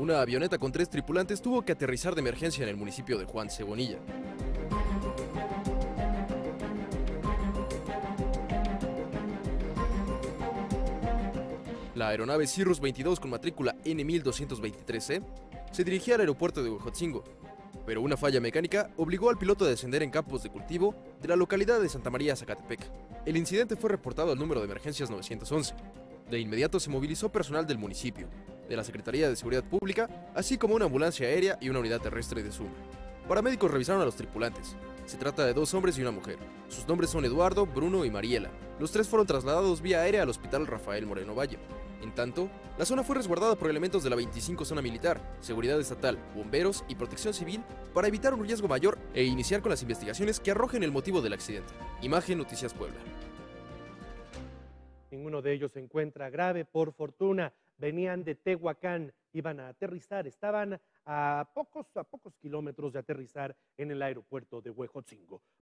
Una avioneta con tres tripulantes tuvo que aterrizar de emergencia en el municipio de Juan Cebonilla. La aeronave Cirrus 22 con matrícula N1223C se dirigía al aeropuerto de Huejotzingo, pero una falla mecánica obligó al piloto a descender en campos de cultivo de la localidad de Santa María, Zacatepec. El incidente fue reportado al número de emergencias 911. De inmediato se movilizó personal del municipio, de la Secretaría de Seguridad Pública, así como una ambulancia aérea y una unidad terrestre de Suma. Paramédicos revisaron a los tripulantes. Se trata de dos hombres y una mujer. Sus nombres son Eduardo, Bruno y Mariela. Los tres fueron trasladados vía aérea al Hospital Rafael Moreno Valle. En tanto, la zona fue resguardada por elementos de la 25 Zona Militar, Seguridad Estatal, Bomberos y Protección Civil para evitar un riesgo mayor e iniciar con las investigaciones que arrojen el motivo del accidente. Imagen Noticias Puebla. Ninguno de ellos se encuentra grave, por fortuna. Venían de Tehuacán, iban a aterrizar, estaban a pocos, a pocos kilómetros de aterrizar en el aeropuerto de Huejotzingo.